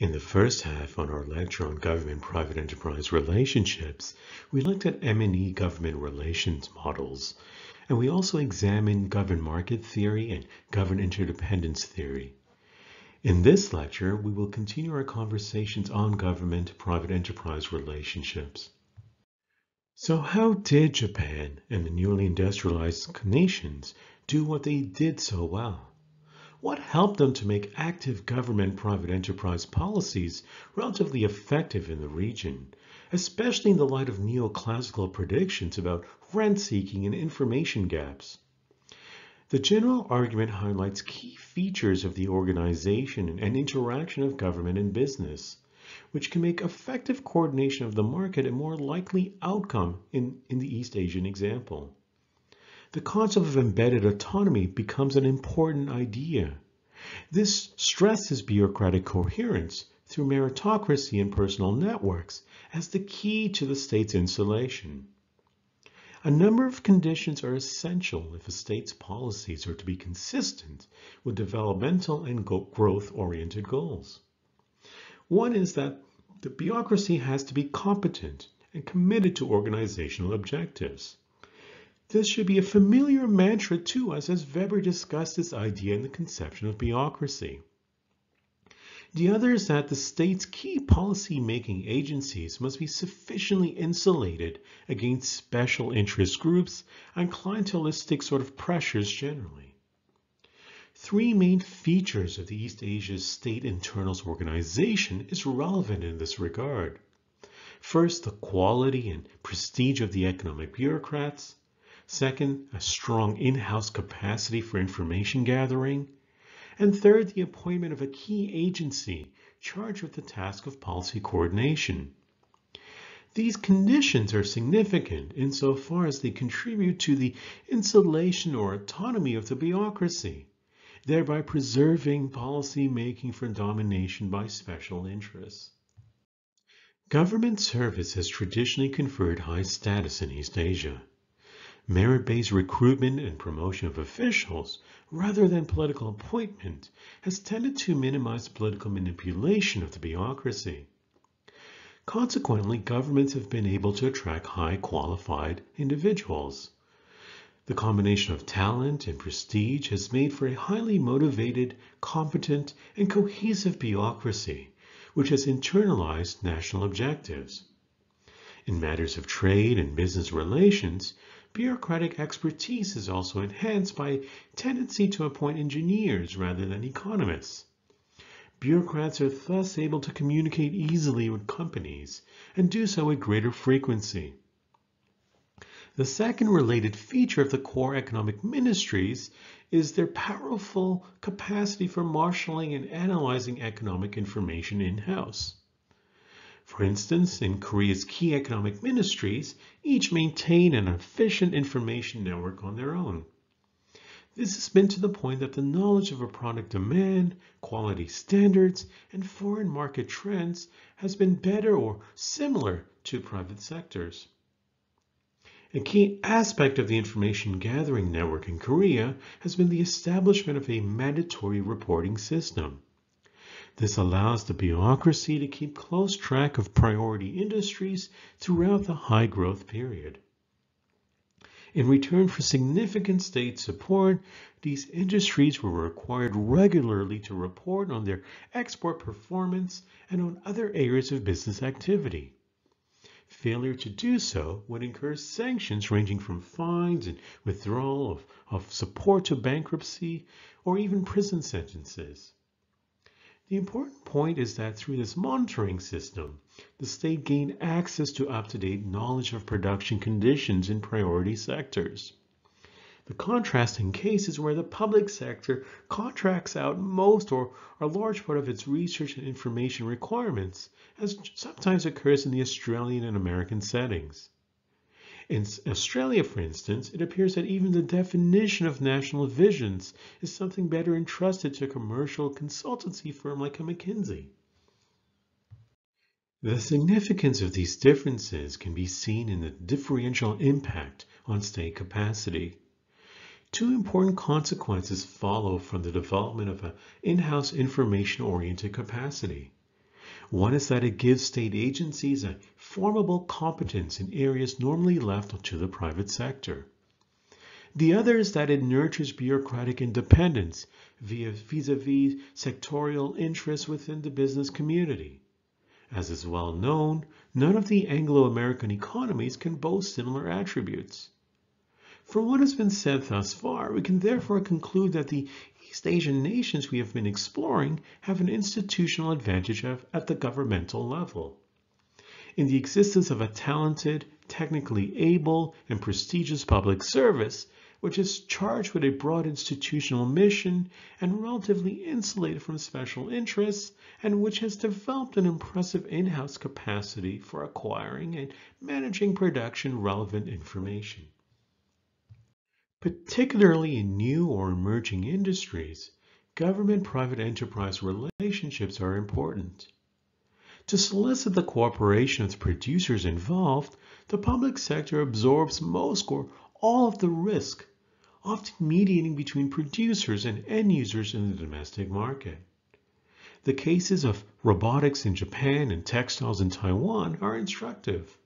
In the first half on our lecture on government-private enterprise relationships, we looked at M&E government relations models, and we also examined government market theory and government interdependence theory. In this lecture, we will continue our conversations on government-private enterprise relationships. So how did Japan and the newly industrialized nations do what they did so well? What helped them to make active government private enterprise policies relatively effective in the region, especially in the light of neoclassical predictions about rent seeking and information gaps? The general argument highlights key features of the organization and interaction of government and business which can make effective coordination of the market a more likely outcome in, in the East Asian example. The concept of embedded autonomy becomes an important idea. This stresses bureaucratic coherence through meritocracy and personal networks as the key to the state's insulation. A number of conditions are essential if a state's policies are to be consistent with developmental and growth-oriented goals. One is that the bureaucracy has to be competent and committed to organizational objectives. This should be a familiar mantra to us as Weber discussed this idea in the conception of bureaucracy. The other is that the state's key policy-making agencies must be sufficiently insulated against special interest groups and clientelistic sort of pressures generally. Three main features of the East Asia State Internals Organization is relevant in this regard. First, the quality and prestige of the economic bureaucrats. Second, a strong in-house capacity for information gathering. And third, the appointment of a key agency charged with the task of policy coordination. These conditions are significant insofar as they contribute to the insulation or autonomy of the bureaucracy thereby preserving policy making for domination by special interests. Government service has traditionally conferred high status in East Asia. Merit-based recruitment and promotion of officials, rather than political appointment, has tended to minimize political manipulation of the bureaucracy. Consequently, governments have been able to attract high qualified individuals. The combination of talent and prestige has made for a highly motivated, competent, and cohesive bureaucracy, which has internalized national objectives. In matters of trade and business relations, bureaucratic expertise is also enhanced by a tendency to appoint engineers rather than economists. Bureaucrats are thus able to communicate easily with companies and do so at greater frequency. The second related feature of the core economic ministries is their powerful capacity for marshaling and analyzing economic information in-house. For instance, in Korea's key economic ministries, each maintain an efficient information network on their own. This has been to the point that the knowledge of a product demand, quality standards, and foreign market trends has been better or similar to private sectors. A key aspect of the information gathering network in Korea has been the establishment of a mandatory reporting system. This allows the bureaucracy to keep close track of priority industries throughout the high growth period. In return for significant state support, these industries were required regularly to report on their export performance and on other areas of business activity. Failure to do so would incur sanctions ranging from fines and withdrawal of, of support to bankruptcy or even prison sentences. The important point is that through this monitoring system, the state gained access to up-to-date knowledge of production conditions in priority sectors. The contrasting case is where the public sector contracts out most or a large part of its research and information requirements, as sometimes occurs in the Australian and American settings. In Australia, for instance, it appears that even the definition of national visions is something better entrusted to a commercial consultancy firm like a McKinsey. The significance of these differences can be seen in the differential impact on state capacity. Two important consequences follow from the development of an in-house information-oriented capacity. One is that it gives state agencies a formable competence in areas normally left to the private sector. The other is that it nurtures bureaucratic independence vis-a-vis sectorial interests within the business community. As is well known, none of the Anglo-American economies can boast similar attributes. From what has been said thus far, we can therefore conclude that the East Asian nations we have been exploring have an institutional advantage of, at the governmental level. In the existence of a talented, technically able, and prestigious public service, which is charged with a broad institutional mission and relatively insulated from special interests, and which has developed an impressive in-house capacity for acquiring and managing production relevant information. Particularly in new or emerging industries, government-private enterprise relationships are important. To solicit the cooperation of the producers involved, the public sector absorbs most or all of the risk, often mediating between producers and end users in the domestic market. The cases of robotics in Japan and textiles in Taiwan are instructive.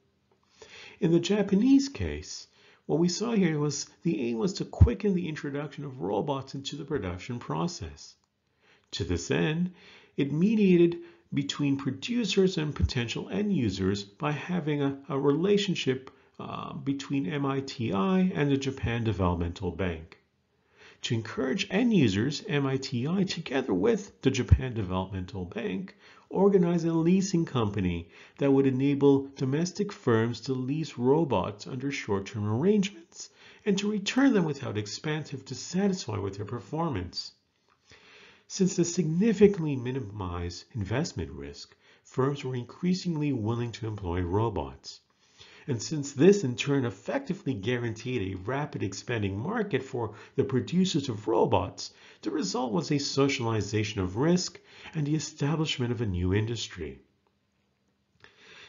In the Japanese case, what we saw here was the aim was to quicken the introduction of robots into the production process. To this end, it mediated between producers and potential end users by having a, a relationship uh, between MITI and the Japan Developmental Bank. To encourage end users, MITI, together with the Japan Developmental Bank, organize a leasing company that would enable domestic firms to lease robots under short-term arrangements and to return them without expense to satisfy with their performance. Since the significantly minimized investment risk, firms were increasingly willing to employ robots. And since this in turn effectively guaranteed a rapid expanding market for the producers of robots, the result was a socialization of risk and the establishment of a new industry.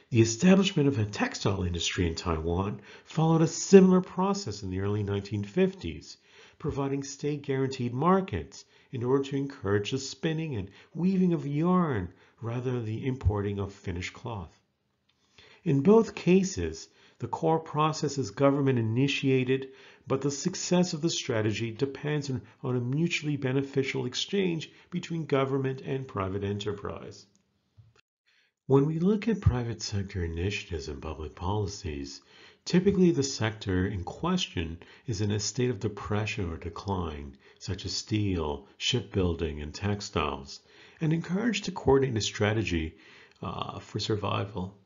The establishment of a textile industry in Taiwan followed a similar process in the early 1950s, providing state-guaranteed markets in order to encourage the spinning and weaving of yarn rather than the importing of finished cloth. In both cases, the core process is government initiated, but the success of the strategy depends on, a mutually beneficial exchange between government and private enterprise. When we look at private sector initiatives and public policies, typically the sector in question is in a state of depression or decline, such as steel, shipbuilding, and textiles, and encouraged to coordinate a strategy uh, for survival.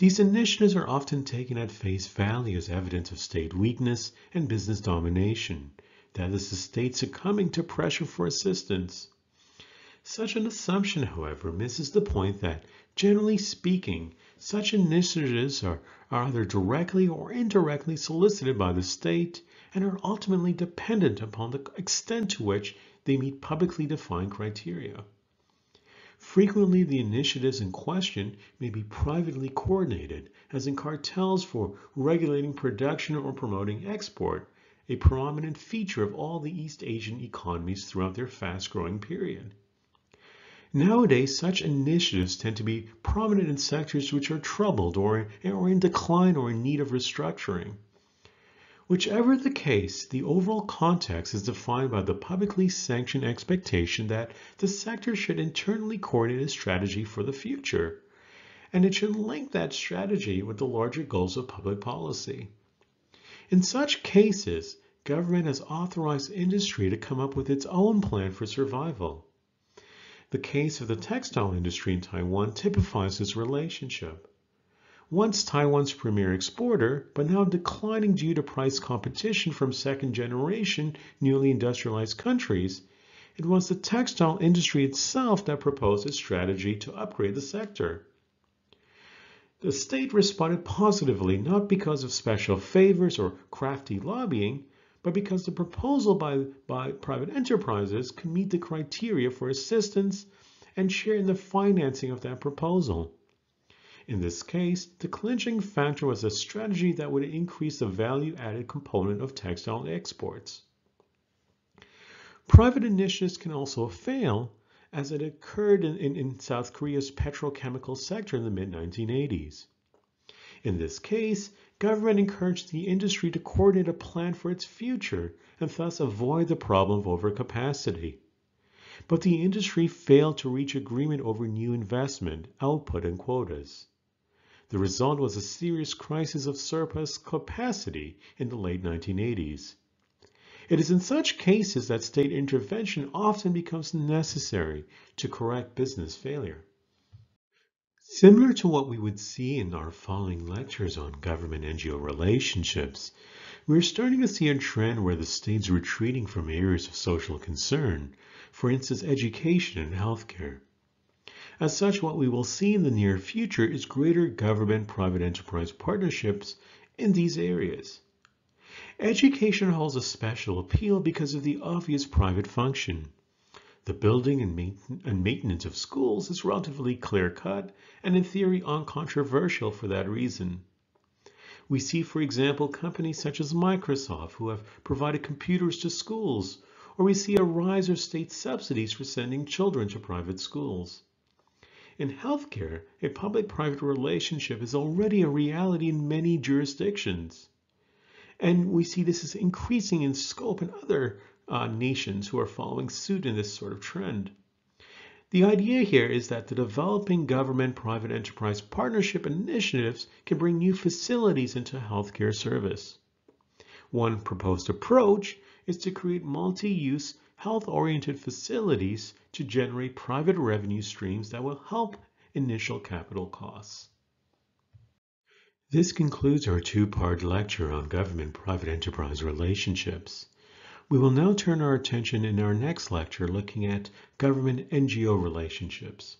These initiatives are often taken at face value as evidence of state weakness and business domination, that is, the state succumbing to pressure for assistance. Such an assumption, however, misses the point that, generally speaking, such initiatives are, are either directly or indirectly solicited by the state and are ultimately dependent upon the extent to which they meet publicly defined criteria. Frequently, the initiatives in question may be privately coordinated, as in cartels for regulating production or promoting export, a prominent feature of all the East Asian economies throughout their fast-growing period. Nowadays, such initiatives tend to be prominent in sectors which are troubled or, or in decline or in need of restructuring. Whichever the case, the overall context is defined by the publicly sanctioned expectation that the sector should internally coordinate a strategy for the future, and it should link that strategy with the larger goals of public policy. In such cases, government has authorized industry to come up with its own plan for survival. The case of the textile industry in Taiwan typifies this relationship. Once Taiwan's premier exporter, but now declining due to price competition from second generation newly industrialized countries, it was the textile industry itself that proposed a strategy to upgrade the sector. The state responded positively not because of special favors or crafty lobbying, but because the proposal by, by private enterprises could meet the criteria for assistance and share in the financing of that proposal. In this case, the clinching factor was a strategy that would increase the value-added component of textile exports. Private initiatives can also fail, as it occurred in, in, in South Korea's petrochemical sector in the mid-1980s. In this case, government encouraged the industry to coordinate a plan for its future and thus avoid the problem of overcapacity. But the industry failed to reach agreement over new investment, output, and quotas. The result was a serious crisis of surplus capacity in the late 1980s. It is in such cases that state intervention often becomes necessary to correct business failure. Similar to what we would see in our following lectures on government-NGO relationships, we're starting to see a trend where the state's retreating from areas of social concern, for instance, education and healthcare. As such, what we will see in the near future is greater government-private enterprise partnerships in these areas. Education holds a special appeal because of the obvious private function. The building and, maintenance of schools is relatively clear-cut and in theory uncontroversial for that reason. We see, for example, companies such as Microsoft who have provided computers to schools, or we see a rise of state subsidies for sending children to private schools. In healthcare, a public-private relationship is already a reality in many jurisdictions. And we see this is increasing in scope in other uh, nations who are following suit in this sort of trend. The idea here is that the developing government-private enterprise partnership initiatives can bring new facilities into healthcare service. One proposed approach is to create multi-use health-oriented facilities to generate private revenue streams that will help initial capital costs. This concludes our two-part lecture on government-private enterprise relationships. We will now turn our attention in our next lecture looking at government-NGO relationships.